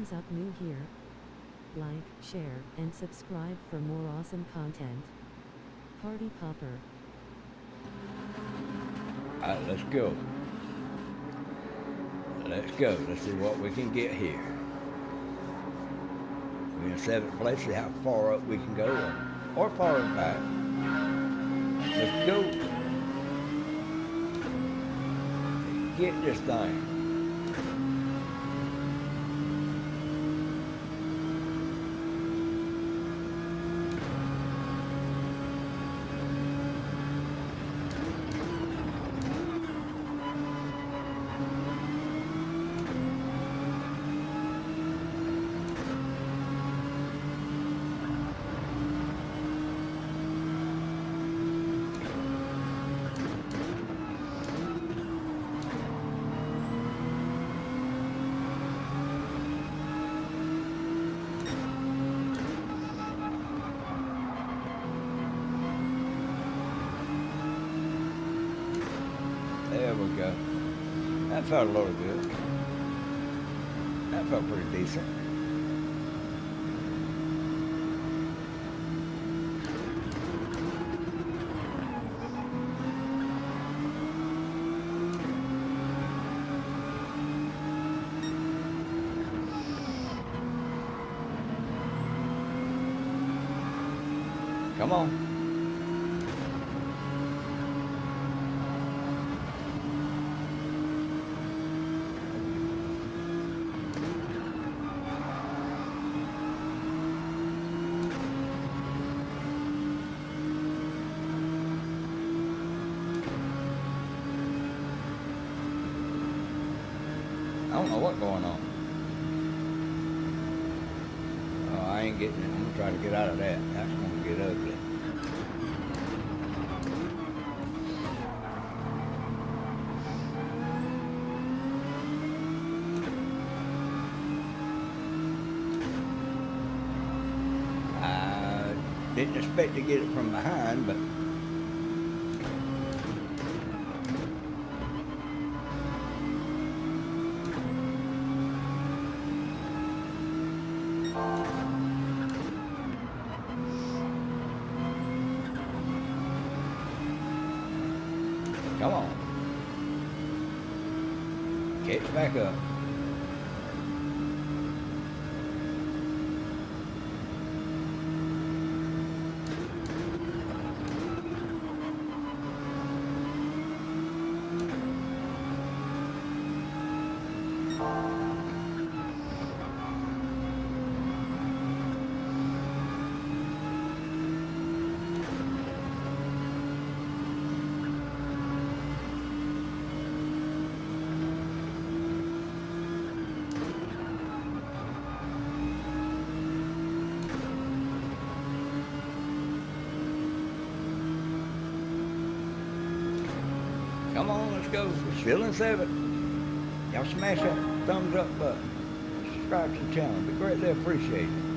Thumbs up new here. Like, share, and subscribe for more awesome content. Party Popper. Alright, let's go. Let's go. Let's see what we can get here. We're in seventh place, see how far up we can go or, or far back. Let's go. Get this thing. There we go. That felt a little good. That felt pretty decent. Come on. Don't know what's going on. Oh, I ain't getting it. I'm gonna try to get out of that. That's gonna get ugly. I didn't expect to get it from behind, but Come on. Get back up. Come on, let's go. It's still in seven. Y'all smash that thumbs up button. Subscribe to the channel. Be greatly appreciated.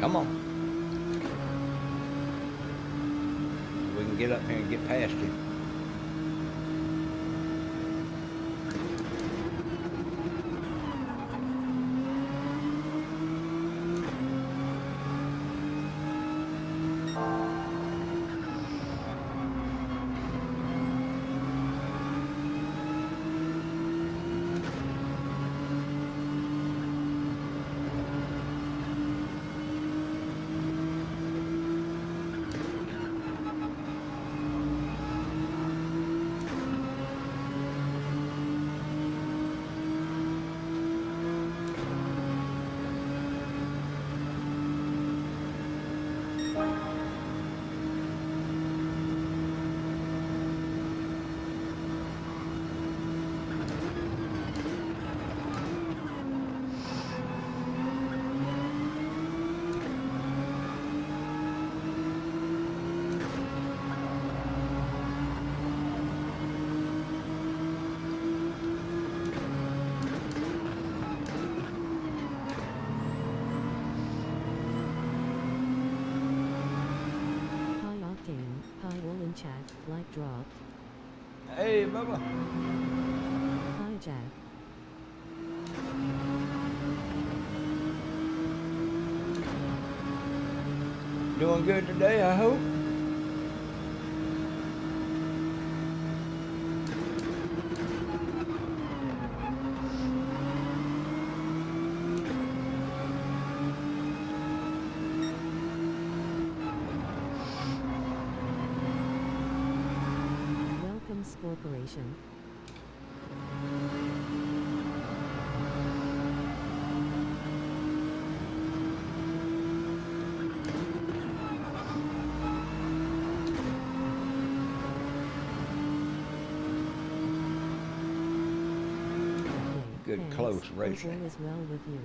Come on. We can get up here and get past him. Dropped. Hey, Bubba. Hijack. Doing good today, I hope. Corporation. Good thanks. close racing. All is well with you.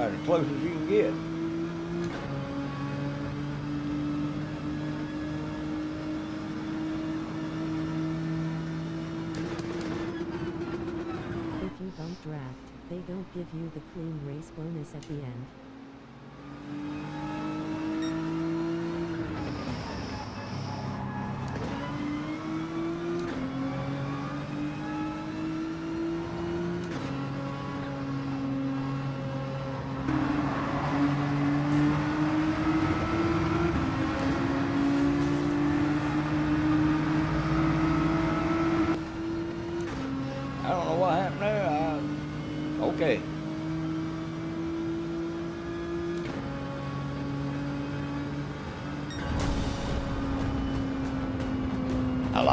About as close as you can get. If you bump draft, they don't give you the clean race bonus at the end.